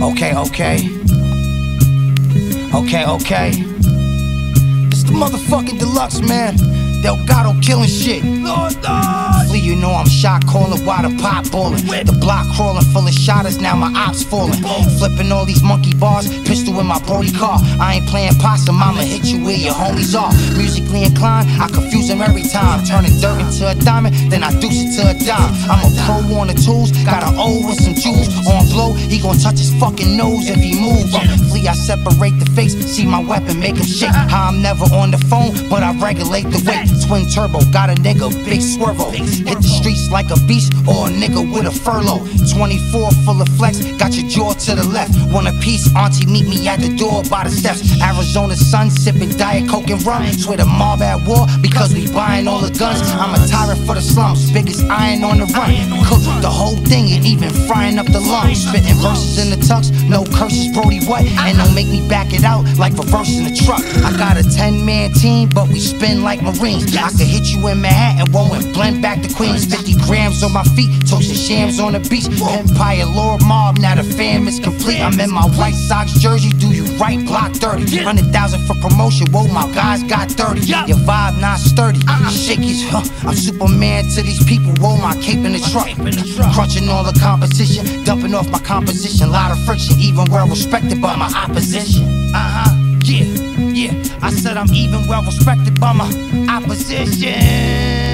Okay, okay. Okay, okay. It's the motherfucking deluxe, man. Delgado killing shit. Lord, Lord. You know I'm shot calling while the pop ballin'. The block crawling full of shotters, now my ops falling. Flipping all these monkey bars, pistol in my Brody car. I ain't playing possum, I'ma hit you where your homies are. Musically inclined, I confuse them every time. Turning dirt into a diamond, then I deuce it to a dime. I'm a pro on the tools, got an O with some jewels. On blow, he gon' touch his fucking nose if he moves. Flee, I separate the face, see my weapon, make him shake. How I'm never on the phone, but I regulate the weight. Twin turbo, got a nigga, big swervo. Hit the streets like a beast or a nigga with a furlough. 24 full of flex, got your jaw to the left. Want a piece, auntie, meet me at the door by the steps. Arizona sun, sipping Diet Coke and rum. Swear the mob at war because we buying all the guns. I'm a tyrant for the slums, biggest iron on the run. Cook the whole thing and even frying up the lungs. Spitting verses in the tux, no curses, Brody, what? And don't make me back it out like reversing the truck. I got a 10 man team, but we spin like Marines. I could hit you in Manhattan, won't blend back to Queens. 50 grams on my feet, toasting shams on the beach. Empire Lord Mob, now the fam is complete. I'm in my White Sox jersey, do you right? Block 30. 100,000 for promotion, whoa, my guys got 30. Your vibe not sturdy, ah. Shakies, huh? I'm Superman to these people, Roll my cape in the truck. Crunching all the competition, dumping off my composition. Lot of friction, even well respected by my opposition. Uh huh, yeah, yeah. I said I'm even well respected by my opposition.